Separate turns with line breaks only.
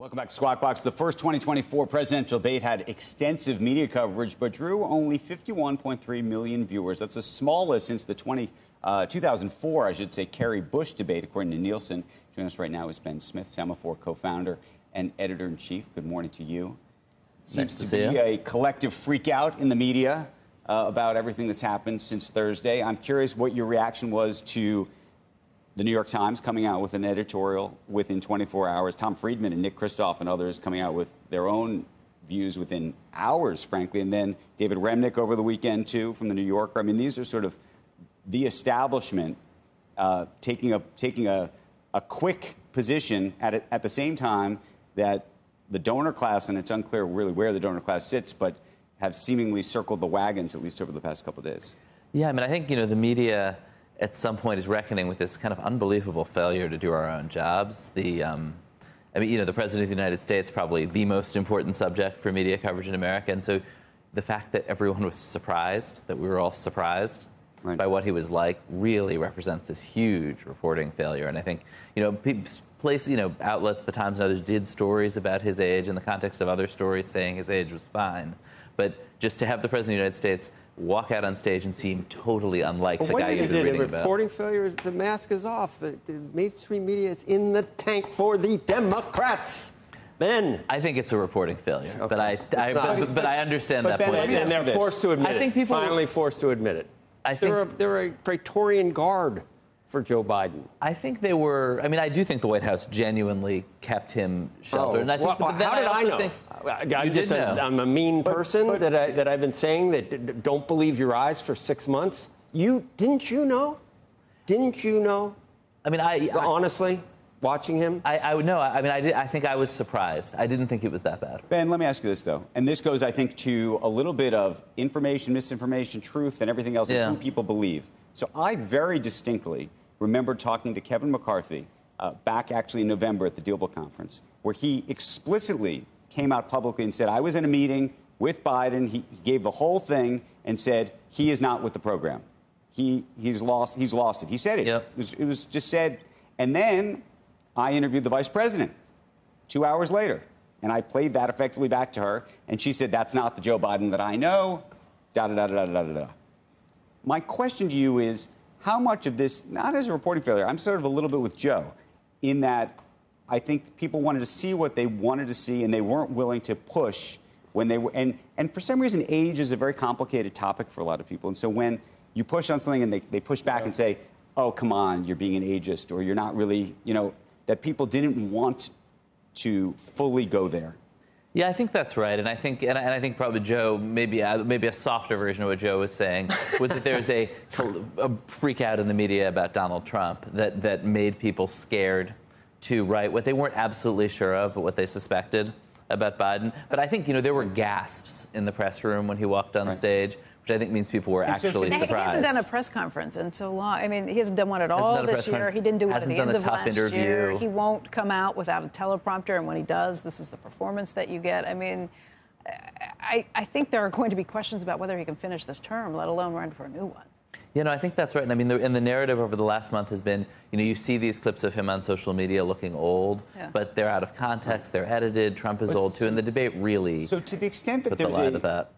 Welcome back to Squawk Box. The first 2024 presidential debate had extensive media coverage, but drew only 51.3 million viewers. That's the smallest since the 20, uh, 2004, I should say, Kerry Bush debate, according to Nielsen. Joining us right now is Ben Smith, Semafor co-founder and editor-in-chief. Good morning to you.
Seems
to,
to
be
you.
a collective freak out in the media uh, about everything that's happened since Thursday. I'm curious what your reaction was to the New York Times coming out with an editorial within 24 hours, Tom Friedman and Nick Kristof and others coming out with their own views within hours, frankly, and then David Remnick over the weekend, too, from the New Yorker. I mean, these are sort of the establishment uh, taking a, taking a, a quick position at, it, at the same time that the donor class, and it's unclear really where the donor class sits, but have seemingly circled the wagons, at least over the past couple days.
Yeah, I mean, I think, you know, the media at some point is reckoning with this kind of unbelievable failure to do our own jobs. The, um, I mean, you know, the President of the United States, probably the most important subject for media coverage in America. And so the fact that everyone was surprised, that we were all surprised right. by what he was like, really represents this huge reporting failure. And I think, you know, place, you know, outlets, the Times and others did stories about his age in the context of other stories saying his age was fine. But just to have the President of the United States walk out on stage and seem totally unlike
but
the guy you've been reading
about. Reporting failure is the mask is off. The, the mainstream media is in the tank for the Democrats. Ben.
I think it's a reporting failure, okay. but I, I but, but, I understand
but
that
ben,
point.
And they're
this.
forced to admit
I think people are
finally forced to admit it.
I think
they're a, they're a Praetorian guard for Joe Biden.
I think they were. I mean, I do think the White House genuinely kept him sheltered.
Oh,
and I think,
well, how did I, I know?
Think,
I,
you
just
did
a,
know.
I'm a mean person but, but, that I that I've been saying that don't believe your eyes for six months. You didn't you know? Didn't you know?
I mean, I, I
honestly watching him?
I, I know. I mean, I, did, I think I was surprised. I didn't think it was that bad.
Ben, let me ask you this though, and this goes, I think, to a little bit of information, misinformation, truth, and everything else
yeah.
that people believe. So I very distinctly remember talking to Kevin McCarthy uh, back actually in November at the DealBook conference, where he explicitly came out publicly and said, I was in a meeting with Biden. He, he gave the whole thing and said he is not with the program. He, he's, lost, he's lost it. He said it.
Yep.
It, was, it was just said. And then I interviewed the vice president two hours later. And I played that effectively back to her. And she said, That's not the Joe Biden that I know. Da da da da da da da. My question to you is how much of this, not as a reporting failure, I'm sort of a little bit with Joe, in that I think people wanted to see what they wanted to see and they weren't willing to push when they were, and, and for some reason, age is a very complicated topic for a lot of people. And so when you push on something and they, they push back yeah. and say, oh, come on, you're being an ageist, or you're not really, you know, that people didn't want to fully go there.
Yeah, I think that's right, and I think, and I, and I think probably Joe, maybe uh, maybe a softer version of what Joe was saying, was that there's a, a freak out in the media about Donald Trump that that made people scared to write what they weren't absolutely sure of, but what they suspected about Biden. But I think you know there were gasps in the press room when he walked on right. stage which I think means people were actually surprised. He
hasn't done a press conference in so long. I mean, he hasn't done one at all this year. Conference. He didn't do one
hasn't
at the
end
of
last
interview.
year.
He won't come out without a teleprompter, and when he does, this is the performance that you get. I mean, I, I think there are going to be questions about whether he can finish this term, let alone run for a new one.
You know, I think that's right. And I mean, the, and the narrative over the last month has been, you know, you see these clips of him on social media looking old, yeah. but they're out of context, they're edited. Trump is but old too, and the debate really.
So, to the extent that
put
there's
the lie
a,
to that